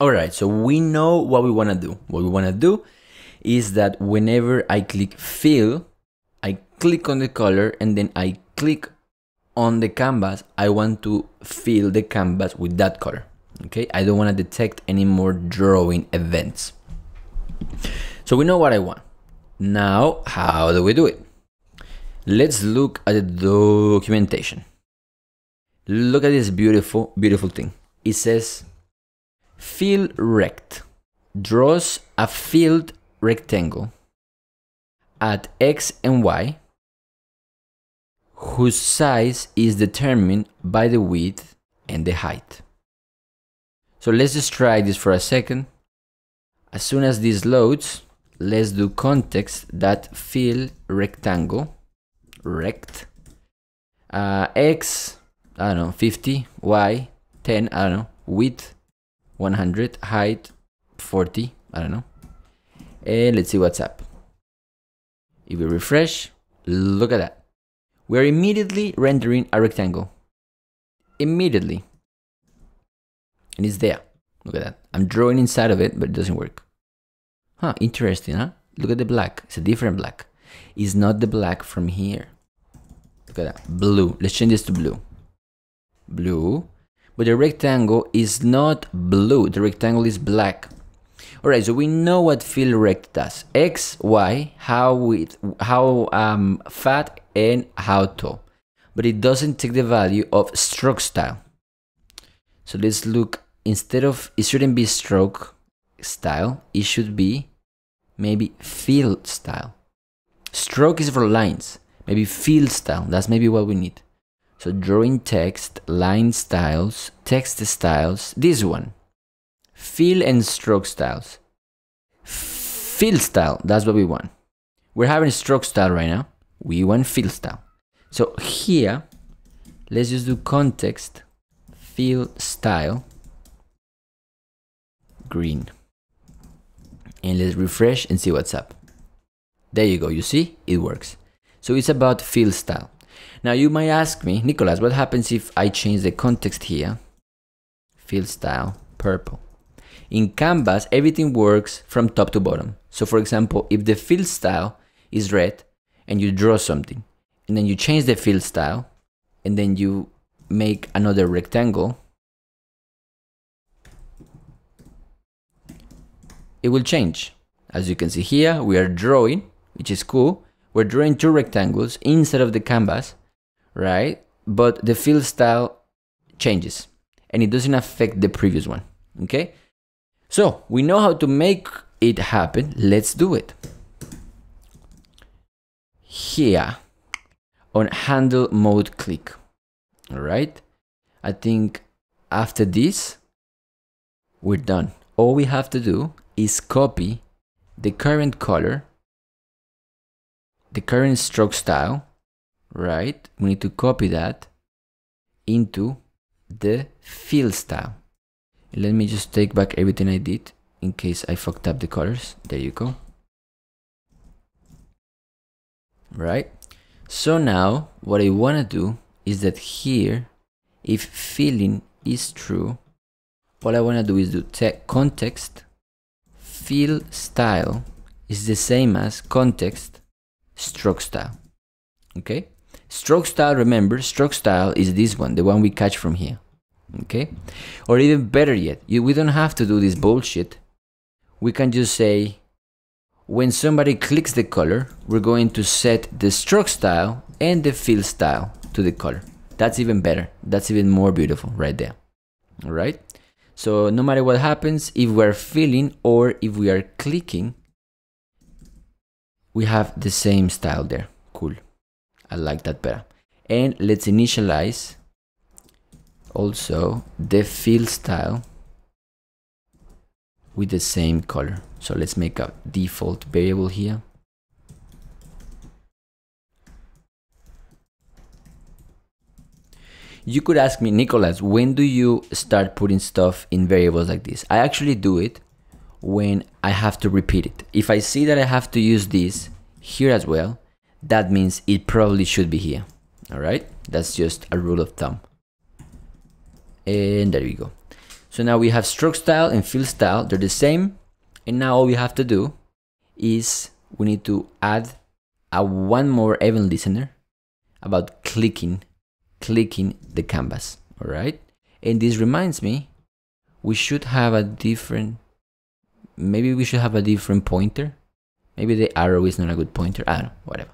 All right, so we know what we want to do. What we want to do is that whenever I click fill, I click on the color and then I click on the canvas. I want to fill the canvas with that color. Okay, I don't want to detect any more drawing events. So we know what I want. Now, how do we do it? Let's look at the documentation. Look at this beautiful, beautiful thing. It says fill rect draws a filled rectangle at x and y whose size is determined by the width and the height. So let's just try this for a second. As soon as this loads, let's do context that fill rectangle rect uh, x I don't know 50 y 10 I don't know width 100 height 40 I don't know. And let's see what's up. If we refresh look at that. We're immediately rendering a rectangle. Immediately. And it's there. Look at that. I'm drawing inside of it but it doesn't work. Huh interesting huh? Look at the black. It's a different black. It's not the black from here. Look at that. Blue. Let's change this to blue. Blue. But the rectangle is not blue. The rectangle is black. Alright, so we know what fill rect does. X, Y, how with how um, fat and how tall. But it doesn't take the value of stroke style. So let's look instead of it shouldn't be stroke style, it should be maybe fill style. Stroke is for lines. Maybe fill style. That's maybe what we need. So drawing text, line styles, text styles. This one. Fill and stroke styles. Fill style. That's what we want. We're having stroke style right now. We want fill style. So here, let's just do context, fill style, green. And let's refresh and see what's up. There you go, you see, it works. So it's about fill style. Now you might ask me, Nicolas, what happens if I change the context here? Fill style, purple. In Canvas, everything works from top to bottom. So for example, if the fill style is red and you draw something, and then you change the fill style, and then you make another rectangle, it will change. As you can see here, we are drawing which is cool. We're drawing two rectangles inside of the canvas, right? But the fill style changes and it doesn't affect the previous one, okay? So we know how to make it happen. Let's do it. Here on handle mode click, all right? I think after this, we're done. All we have to do is copy the current color the current stroke style, right? We need to copy that into the fill style. Let me just take back everything I did in case I fucked up the colors. There you go. Right? So now what I want to do is that here, if filling is true, all I want to do is do context fill style is the same as context stroke style. Okay? Stroke style, remember, stroke style is this one, the one we catch from here. Okay? Or even better yet, you, we don't have to do this bullshit. We can just say, when somebody clicks the color, we're going to set the stroke style and the fill style to the color. That's even better. That's even more beautiful right there. All right? So no matter what happens, if we're filling or if we are clicking, we have the same style there. Cool. I like that better. And let's initialize also the fill style with the same color. So let's make a default variable here. You could ask me, Nicolas, when do you start putting stuff in variables like this? I actually do it when I have to repeat it. If I see that I have to use this here as well, that means it probably should be here. All right, that's just a rule of thumb. And there we go. So now we have stroke style and fill style, they're the same. And now all we have to do is we need to add a one more event listener about clicking, clicking the canvas, all right? And this reminds me, we should have a different, maybe we should have a different pointer. Maybe the arrow is not a good pointer, I don't know, whatever.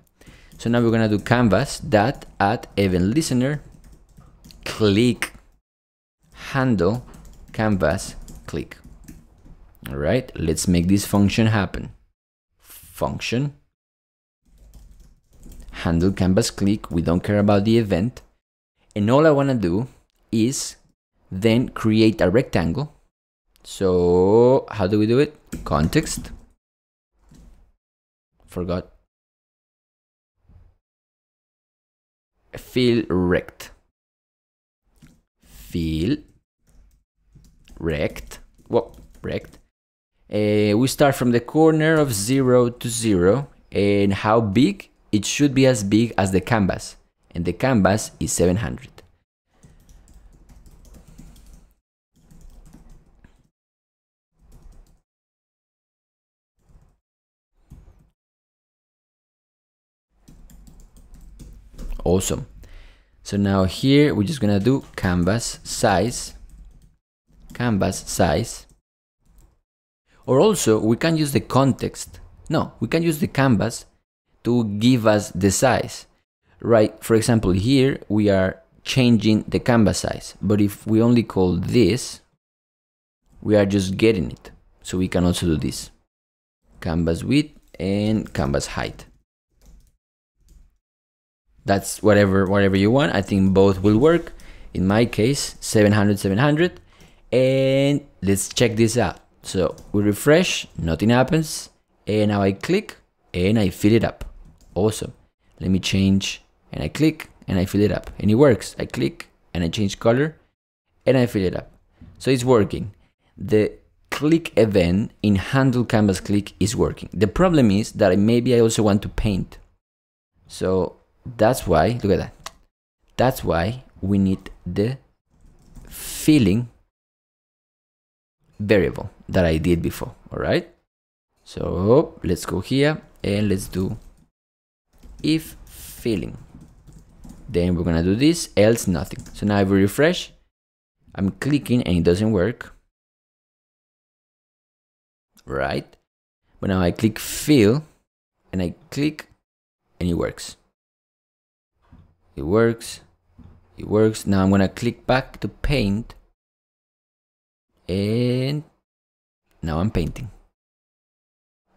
So now we're gonna do canvas dot add event listener, click, handle, canvas, click. All right, let's make this function happen. Function, handle canvas click, we don't care about the event. And all I wanna do is then create a rectangle. So how do we do it? Context, forgot. Fill rect. Fill rect. Well, rect. Uh, we start from the corner of 0 to 0 and how big? It should be as big as the canvas and the canvas is 700. Awesome. So now here we're just gonna do canvas size, canvas size. Or also we can use the context. No, we can use the canvas to give us the size. Right, for example, here we are changing the canvas size. But if we only call this, we are just getting it. So we can also do this. Canvas width and canvas height that's whatever whatever you want. I think both will work. In my case 700 700 and let's check this out. So we refresh nothing happens. And now i click and i fill it up. Awesome. Let me change and i click and i fill it up. And it works. I click and i change color and i fill it up. So it's working. The click event in handle canvas click is working. The problem is that maybe i also want to paint. So that's why, look at that. That's why we need the filling variable that I did before, all right? So let's go here and let's do if filling. Then we're gonna do this, else nothing. So now if we refresh, I'm clicking and it doesn't work. Right? But now I click fill and I click and it works it works. It works. Now I'm gonna click back to paint. And now I'm painting.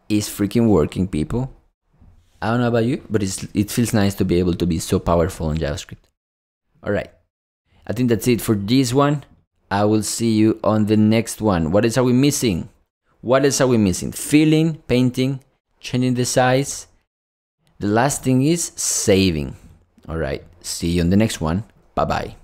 It's freaking working people. I don't know about you but it's, it feels nice to be able to be so powerful in JavaScript. Alright. I think that's it for this one. I will see you on the next one. What else are we missing? What else are we missing? Filling painting changing the size. The last thing is saving all right. See you on the next one. Bye bye.